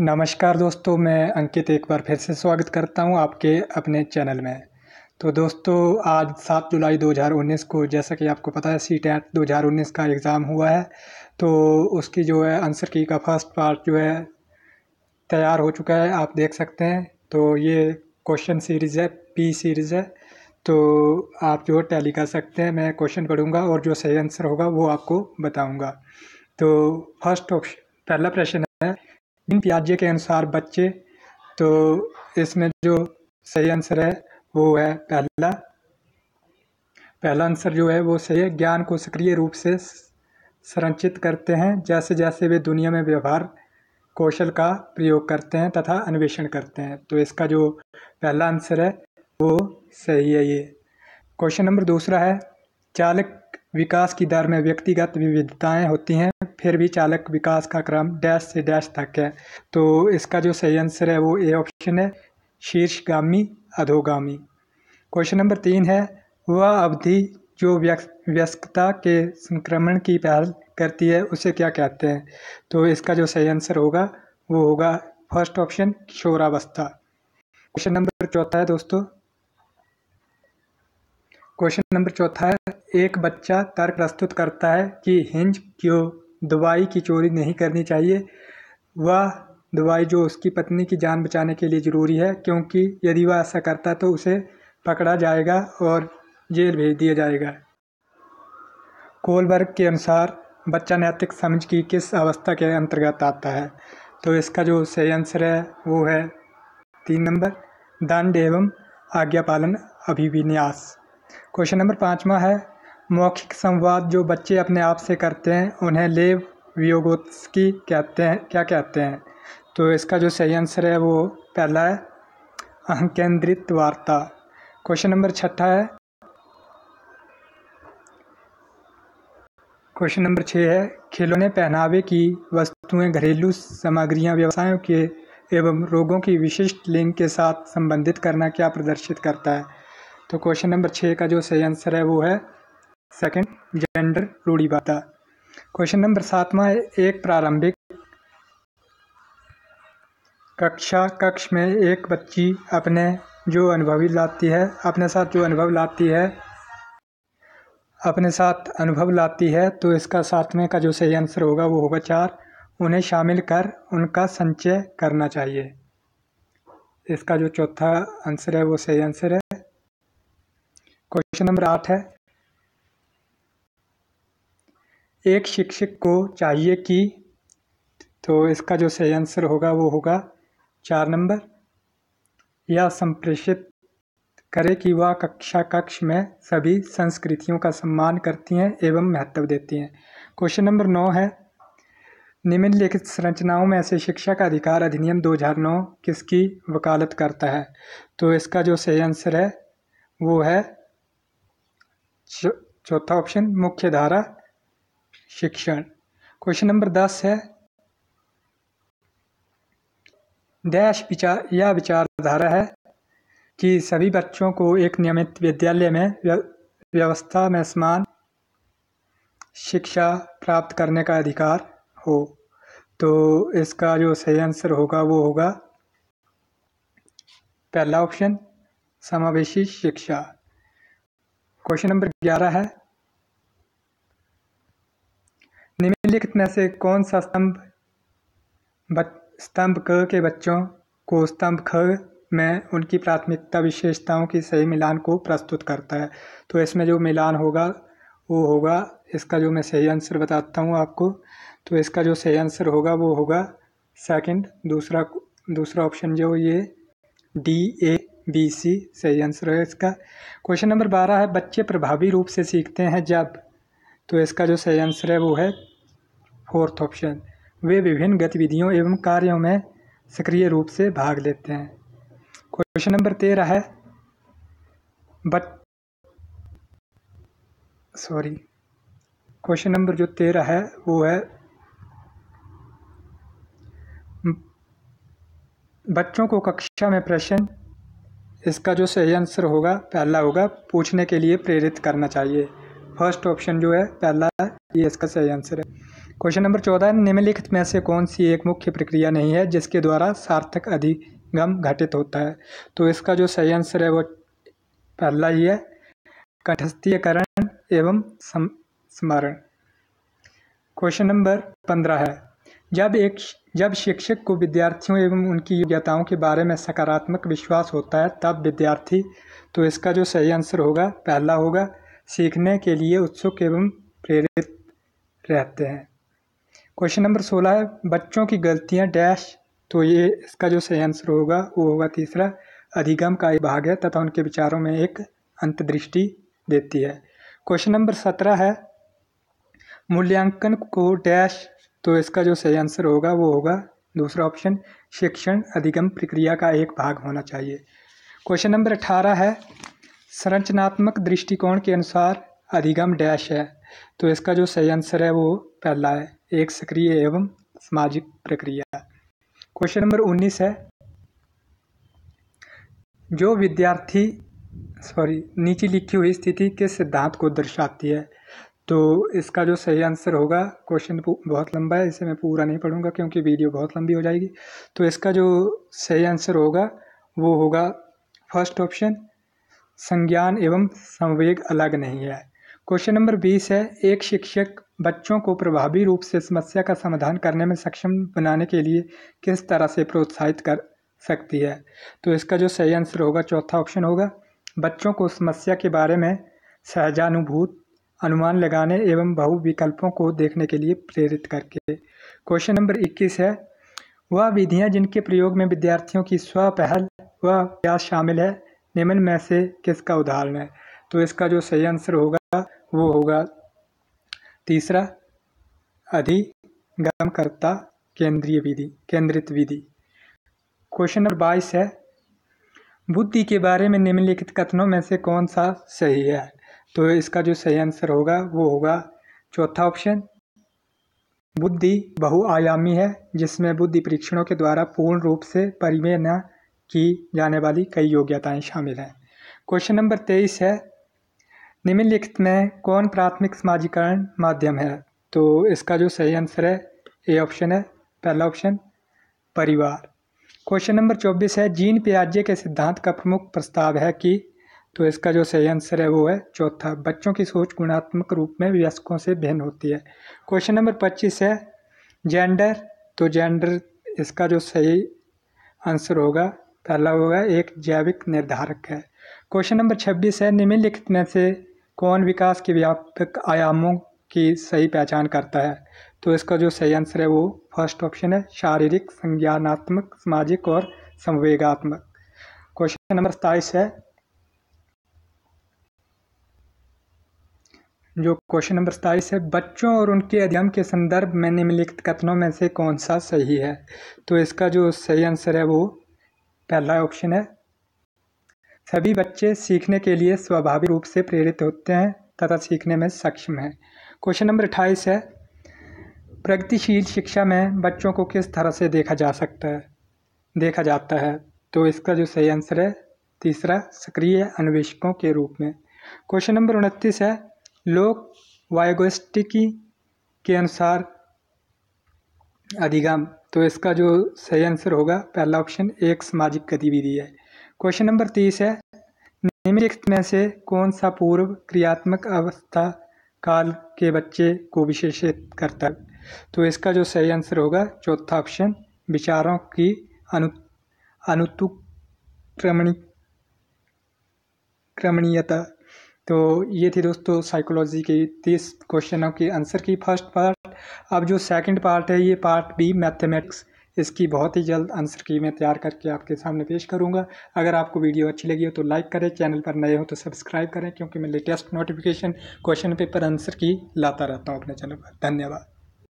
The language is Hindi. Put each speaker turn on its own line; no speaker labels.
नमस्कार दोस्तों, मैं अंकित एक बार फिर से स्वागत करता हूँ आपके अपने चैनल में। तो दोस्तों, आज 7 जुलाई 2019 को, जैसा कि आपको पता है सी टेट दो का एग्ज़ाम हुआ है। तो उसकी जो है आंसर की का फ़र्स्ट पार्ट जो है तैयार हो चुका है, आप देख सकते हैं। तो ये क्वेश्चन सीरीज़ है पी सीरीज़ है। तो आप जो टैली कर सकते हैं, मैं क्वेश्चन पढ़ूँगा और जो सही आंसर होगा वो आपको बताऊँगा। तो फ़र्स्ट ऑप्शन पहला प्रश्न प्याजे के अनुसार बच्चे तो इसमें जो सही आंसर है, वो है पहला। पहला आंसर जो है, वो सही है। ज्ञान को सक्रिय रूप से संरचित करते हैं, जैसे जैसे वे दुनिया में व्यवहार, कौशल का प्रयोग करते हैं तथा अन्वेषण करते हैं। तो इसका जो पहला आंसर है, वो सही है ये। क्वेश्चन नंबर दूसरा है, चालक विकास की दर में व्यक्तिगत विविधताएँ होती हैं, फिर भी चालक विकास का क्रम डैश से डैश तक है। तो इसका जो सही आंसर है वो ए ऑप्शन है, शीर्षगामी, अधोगामी। क्वेश्चन नंबर तीन है, वह अवधि जो व्यस्कता के संक्रमण की पहल करती है, उसे क्या कहते हैं? तो इसका जो सही आंसर होगा, वो होगा फ़र्स्ट ऑप्शन, किशोरावस्था। क्वेश्चन नंबर चौथा है दोस्तों क्वेश्चन नंबर चौथा है, एक बच्चा तर्क प्रस्तुत करता है कि हिंज क्यों दवाई की चोरी नहीं करनी चाहिए। वह दवाई जो उसकी पत्नी की जान बचाने के लिए ज़रूरी है, क्योंकि यदि वह ऐसा करता तो उसे पकड़ा जाएगा और जेल भेज दिया जाएगा। कोलबर्ग के अनुसार, बच्चा नैतिक समझ की किस अवस्था के अंतर्गत आता है? तो इसका जो सही आंसर है, वो है तीन नंबर, दंड एवं आज्ञा पालन अभिविन्यास। क्वेश्चन नंबर पाँचवा है, मौखिक संवाद जो बच्चे अपने आप से करते हैं, उन्हें लेव वियोगोत्सकी कहते हैं, क्या कहते हैं? तो इसका जो सही आंसर है वो पहला है, अहकेंद्रित वार्ता। क्वेश्चन नंबर छठा है क्वेश्चन नंबर छः है खिलौने पहनावे की वस्तुएँ घरेलू सामग्रियाँ, व्यवसायों के एवं रोगों की विशिष्ट लिंग के साथ संबंधित करना क्या प्रदर्शित करता है? तो क्वेश्चन नंबर छः का जो सही आंसर है वो है सेकंड जेंडर रूढ़िवादा क्वेश्चन नंबर सातवा एक प्रारंभिक कक्षा, कक्ष में एक बच्ची अपने जो अनुभवी लाती है, अपने साथ जो अनुभव लाती है, अपने साथ अनुभव लाती है तो इसका सातवें का जो सही आंसर होगा वो होगा चार। उन्हें शामिल कर उनका संचय करना चाहिए। इसका जो चौथा आंसर है वो सही आंसर है। क्वेश्चन नंबर आठ है। एक शिक्षक को चाहिए कि तो इसका जो सही आंसर होगा, वो होगा चार नंबर यह संप्रेषित करे कि वह कक्षा कक्ष में सभी संस्कृतियों का सम्मान करती हैं एवं महत्व देती हैं। क्वेश्चन नंबर नौ है। निम्नलिखित संरचनाओं में से शिक्षा का अधिकार अधिनियम 2009 किसकी वकालत करता है? तो इसका जो सही आंसर है, वो है चौथा ऑप्शन मुख्य धारा शिक्षण। क्वेश्चन नंबर दस है। डैश विचार यह विचारधारा है कि सभी बच्चों को एक नियमित विद्यालय में व्यवस्था में समान शिक्षा प्राप्त करने का अधिकार हो। तो इसका जो सही आंसर होगा, वो होगा पहला ऑप्शन समावेशी शिक्षा। क्वेश्चन नंबर ग्यारह है। निम्नलिखित में से कौन सा स्तंभ स्तंभ क के बच्चों को स्तंभ ख में उनकी प्राथमिकता विशेषताओं की सही मिलान को प्रस्तुत करता है? तो इसमें जो मिलान होगा, वो होगा, इसका जो मैं सही आंसर बताता हूँ आपको तो इसका जो सही आंसर होगा, वो होगा सेकंड दूसरा दूसरा ऑप्शन जो ये डी ए बी सी सही आंसर है इसका। क्वेश्चन नंबर बारह है, बच्चे प्रभावी रूप से सीखते हैं जब। तो इसका जो सही आंसर है, वो है फोर्थ ऑप्शन वे विभिन्न गतिविधियों एवं कार्यों में सक्रिय रूप से भाग लेते हैं। क्वेश्चन नंबर तेरह है, बच सॉरी क्वेश्चन नंबर जो तेरह है, वो है, बच्चों को कक्षा में प्रश्न इसका जो सही आंसर होगा, पहला होगा, पूछने के लिए प्रेरित करना चाहिए। फ़र्स्ट ऑप्शन जो है, पहला, ये इसका सही आंसर है। क्वेश्चन नंबर चौदह निम्नलिखित में से कौन सी एक मुख्य प्रक्रिया नहीं है जिसके द्वारा सार्थक अधिगम घटित होता है? तो इसका जो सही आंसर है, वो पहला ही है। कंठस्थीकरण एवं स्मरण। क्वेश्चन नंबर पंद्रह है। जब एक जब शिक्षक को विद्यार्थियों एवं उनकी योग्यताओं के बारे में सकारात्मक विश्वास होता है, तब विद्यार्थी तो इसका जो सही आंसर होगा, पहला होगा, सीखने के लिए उत्सुक एवं प्रेरित रहते हैं। क्वेश्चन नंबर सोलह है, बच्चों की गलतियाँ डैश तो ये इसका जो सही आंसर होगा, वो होगा तीसरा, अधिगम का एक भाग है, तथा उनके विचारों में एक अंतदृष्टि देती है। क्वेश्चन नंबर सत्रह है, मूल्यांकन को डैश तो इसका जो सही आंसर होगा, वो होगा दूसरा ऑप्शन शिक्षण अधिगम प्रक्रिया का एक भाग होना चाहिए। क्वेश्चन नंबर अठारह है, संरचनात्मक दृष्टिकोण के अनुसार अधिगम डैश है। तो इसका जो सही आंसर है, वो पहला है, एक सक्रिय एवं सामाजिक प्रक्रिया। क्वेश्चन नंबर उन्नीस है, जो विद्यार्थी सॉरी नीचे लिखी हुई स्थिति के सिद्धांत को दर्शाती है। तो इसका जो सही आंसर होगा क्वेश्चन बहुत लंबा है, इसे मैं पूरा नहीं पढ़ूँगा क्योंकि वीडियो बहुत लंबी हो जाएगी। तो इसका जो सही आंसर होगा, वो होगा फ़र्स्ट ऑप्शन संज्ञान एवं संवेग अलग नहीं है। क्वेश्चन नंबर बीस है, एक शिक्षक बच्चों को प्रभावी रूप से समस्या का समाधान करने में सक्षम बनाने के लिए किस तरह से प्रोत्साहित कर सकती है? तो इसका जो सही आंसर होगा, चौथा ऑप्शन होगा, बच्चों को समस्या के बारे में सहजानुभूत अनुमान लगाने एवं बहु विकल्पों को देखने के लिए प्रेरित करके। क्वेश्चन नंबर इक्कीस है, वह विधियाँ जिनके प्रयोग में विद्यार्थियों की स्व पहल व प्रयास शामिल है, निम्न में से किसका उदाहरण है? तो इसका जो सही आंसर होगा, वो होगा तीसरा, अधिगमकर्ता केंद्रीय विधि, केंद्रित विधि। क्वेश्चन नंबर बाईस है, बुद्धि के बारे में निम्नलिखित कथनों में से कौन सा सही है? तो इसका जो सही आंसर होगा, वो होगा चौथा ऑप्शन बुद्धि बहुआयामी है, जिसमें बुद्धि परीक्षणों के द्वारा पूर्ण रूप से परिमेय न की जाने वाली कई योग्यताएँ शामिल हैं। क्वेश्चन नंबर तेईस है, निम्नलिखित में कौन प्राथमिक समाजीकरण माध्यम है? तो इसका जो सही आंसर है ए ऑप्शन है, पहला ऑप्शन परिवार। क्वेश्चन नंबर चौबीस है जीन प्याजे के सिद्धांत का प्रमुख प्रस्ताव है कि तो इसका जो सही आंसर है वो है चौथा। बच्चों की सोच गुणात्मक रूप में वयस्कों से भिन्न होती है। क्वेश्चन नंबर पच्चीस है, जेंडर। तो जेंडर इसका जो सही आंसर होगा, पहला होगा एक जैविक निर्धारक है। क्वेश्चन नंबर छब्बीस है, निम्नलिखित में से कौन विकास के व्यापक आयामों की सही पहचान करता है? तो इसका जो सही आंसर है वो फ़र्स्ट ऑप्शन है, शारीरिक, संज्ञानात्मक, सामाजिक और संवेगात्मक। क्वेश्चन नंबर सताईस है जो क्वेश्चन नंबर सताईस है, बच्चों और उनके अध्ययन के संदर्भ में निम्नलिखित कथनों में से कौन सा सही है? तो इसका जो सही आंसर है वो पहला ऑप्शन है। सभी बच्चे सीखने के लिए स्वाभाविक रूप से प्रेरित होते हैं तथा सीखने में सक्षम हैं। क्वेश्चन नंबर अट्ठाईस है, प्रगतिशील शिक्षा में बच्चों को किस तरह से देखा जा सकता है? देखा जाता है। तो इसका जो सही आंसर है, तीसरा सक्रिय अन्वेषकों के रूप में। क्वेश्चन नंबर उनतीस है लोक वायोगोस्टिकी के अनुसार अधिगम। तो इसका जो सही आंसर होगा, पहला ऑप्शन एक सामाजिक गतिविधि है। क्वेश्चन नंबर तीस है, निम्नलिखित में से कौन सा पूर्व क्रियात्मक अवस्था काल के बच्चे को विशेषित करता है? तो इसका जो सही आंसर होगा, चौथा ऑप्शन विचारों की अनु अनुतुक्रमणी क्रमणीयता। तो ये थी दोस्तों साइकोलॉजी की तीस क्वेश्चनों के आंसर की फ़र्स्ट पार्ट अब जो सेकंड पार्ट है, ये पार्ट बी मैथमेटिक्स इसकी बहुत ही जल्द आंसर की मैं तैयार करके आपके सामने पेश करूँगा। अगर आपको वीडियो अच्छी लगी हो तो लाइक करें चैनल पर नए हो तो सब्सक्राइब करें, क्योंकि मैं latest notification question paper answer की लाता रहता हूँ अपने चैनल पर। धन्यवाद।